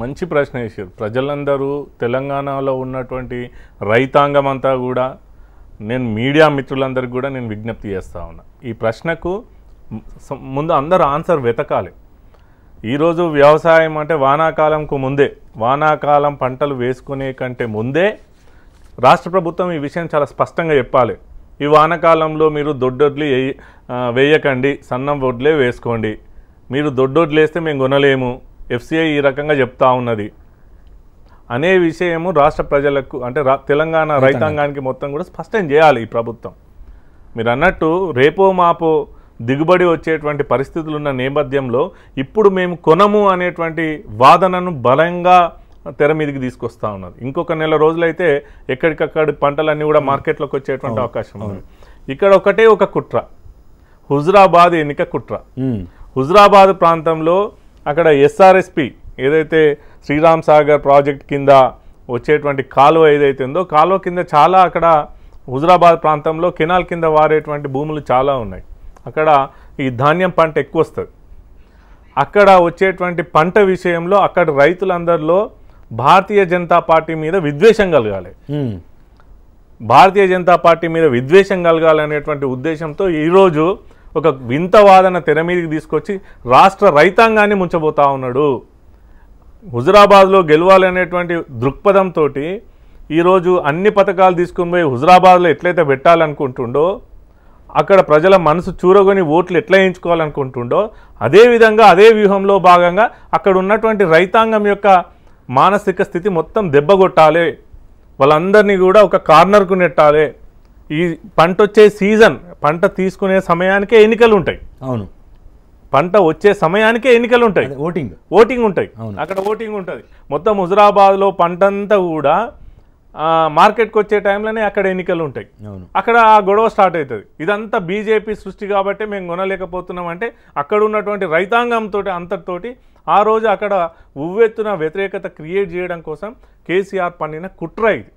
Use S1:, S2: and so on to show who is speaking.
S1: మంచి ప్రశ్న వేసారు ప్రజలందరూ తెలంగాణలో ఉన్నటువంటి రైతాంగం అంతా కూడా నేను మీడియా మిత్రులందరికీ కూడా నేను విజ్ఞప్తి చేస్తా ఉన్నా. ఈ ప్రశ్నకు ముందు అందరూ ఆన్సర్ వెతకాలి. ఈరోజు వ్యవసాయం అంటే వానాకాలంకు ముందే వానాకాలం పంటలు వేసుకునే కంటే ముందే రాష్ట్ర ప్రభుత్వం ఈ విషయం చాలా స్పష్టంగా చెప్పాలి. ఈ వానాకాలంలో మీరు దొడ్డొడ్లు వేయ వేయకండి సన్నం వడ్లే వేసుకోండి. మీరు దొడ్డొడ్లు వేస్తే మేము కొనలేము. ఎఫ్సిఐ ఈ రకంగా చెప్తా ఉన్నది. అనే విషయము రాష్ట్ర ప్రజలకు అంటే తెలంగాణ రైతాంగానికి మొత్తం కూడా స్పష్టం చేయాలి ఈ ప్రభుత్వం. మీరు అన్నట్టు రేపో మాపో దిగుబడి వచ్చేటువంటి పరిస్థితులు ఉన్న నేపథ్యంలో ఇప్పుడు మేము కొనము అనేటువంటి వాదనను బలంగా తెర మీదకి తీసుకొస్తా ఉన్నది. ఇంకొక నెల రోజులైతే ఎక్కడికక్కడ పంటలన్నీ కూడా మార్కెట్లోకి వచ్చేటువంటి అవకాశం ఉంది ఇక్కడ ఒకటే ఒక కుట్ర. హుజరాబాద్ ఎన్నిక కుట్ర. హుజరాబాద్ ప్రాంతంలో అక్కడ ఎస్ఆర్ఎస్పి ఏదైతే శ్రీరామ్ సాగర్ ప్రాజెక్ట్ కింద వచ్చేటువంటి కాలువ ఏదైతే ఉందో కాలువ కింద చాలా అక్కడ హుజరాబాద్ ప్రాంతంలో కెనాల్ కింద వారేటువంటి భూములు చాలా ఉన్నాయి. అక్కడ ఈ ధాన్యం పంట ఎక్కువ వస్తుంది. అక్కడ వచ్చేటువంటి పంట విషయంలో అక్కడ రైతులందరిలో భారతీయ జనతా పార్టీ మీద విద్వేషం కలగాలి. భారతీయ జనతా పార్టీ మీద విద్వేషం కలగాలనేటువంటి ఉద్దేశంతో ఈరోజు ఒక వింత వాదన తెర మీదకి తీసుకొచ్చి రాష్ట్ర రైతాంగాన్ని ముంచబోతా ఉన్నాడు. హుజరాబాద్లో గెలవాలనేటువంటి దృక్పథంతో ఈరోజు అన్ని పథకాలు తీసుకుని పోయి హుజరాబాద్లో ఎట్లయితే పెట్టాలనుకుంటుండో అక్కడ ప్రజల మనసు చూరగొని ఓట్లు ఎట్లా వేయించుకోవాలనుకుంటుండో అదే విధంగా అదే వ్యూహంలో భాగంగా అక్కడ ఉన్నటువంటి రైతాంగం యొక్క మానసిక స్థితి మొత్తం దెబ్బగొట్టాలి వాళ్ళందరినీ కూడా ఒక కార్నర్కు నెట్టాలి. ఈ పంట వచ్చే సీజన్ పంట తీసుకునే సమయానికే ఎన్నికలు ఉంటాయి.
S2: అవును.
S1: పంట వచ్చే సమయానికే ఎన్నికలు ఉంటాయి.
S2: ఓటింగ్.
S1: ఓటింగ్ ఉంటాయి. అక్కడ ఓటింగ్ ఉంటుంది. మొత్తం హుజరాబాద్లో పంటంతా కూడా ఆ, మార్కెట్కి వచ్చే టైంలోనే అక్కడ ఎన్నికలు ఉంటాయి.
S2: అవును.
S1: అక్కడ ఆ గొడవ స్టార్ట్ అవుతుంది ఇదంతా బీజేపీ సృష్టి కాబట్టి మేము కొనలేకపోతున్నాం అంటే అక్కడ ఉన్నటువంటి రైతాంగంతో అంతటితోటి ఆ రోజు అక్కడ ఉవ్వెత్తున వ్యతిరేకత క్రియేట్ చేయడం కోసం కేసీఆర్ పన్నిన కుట్ర ఇది.